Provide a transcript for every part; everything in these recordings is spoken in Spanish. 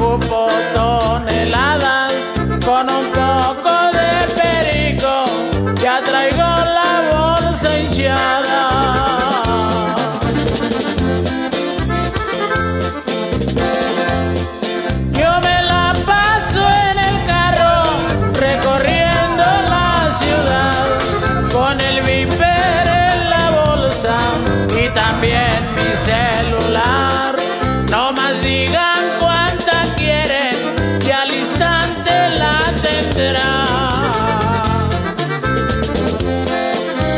ocupo toneladas, con un poco de perico ya traigo la bolsa hinchada. Yo me la paso en el carro recorriendo la ciudad con el viper en la bolsa y también mi celular.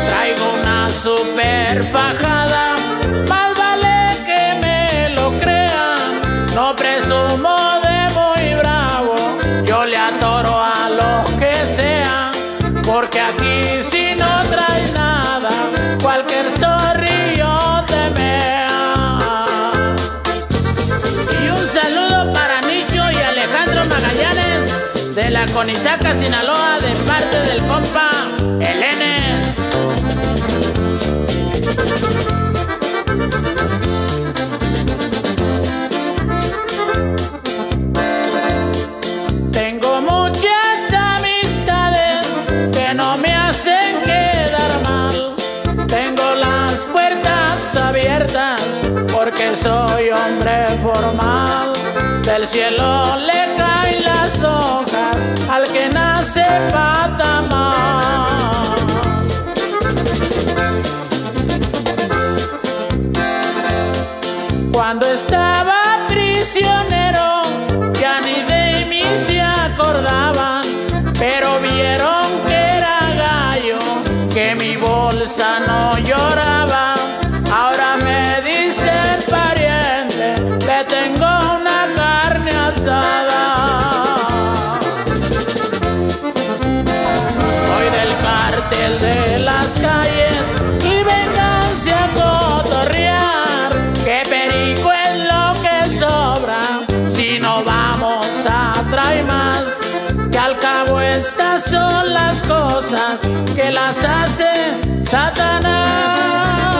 Traigo una super fajada, más vale que me lo crean. No presumo de muy bravo, yo le atoro a los que sean. Porque aquí si la Conitaca, Sinaloa, de parte del compa El Enes. Tengo muchas amistades que no me hacen quedar mal. Tengo las puertas abiertas porque soy hombre formal. Del cielo le caen las hojas al que nace patamar. Cuando estaba prisionero, y vénganse a cotorrear. Que perico es lo que sobra si no vamos a traer más. Que al cabo estas son las cosas que las hace Satanás.